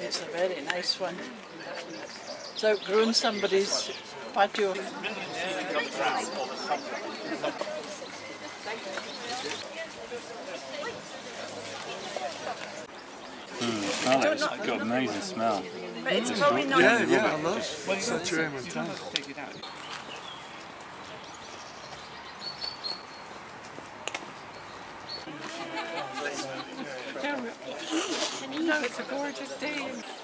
It's a very nice one. It's outgrown somebody's patio. Smell it. It's got amazing smell. But it's probably not. Yeah, yeah, I love Montana. No, it's a gorgeous day.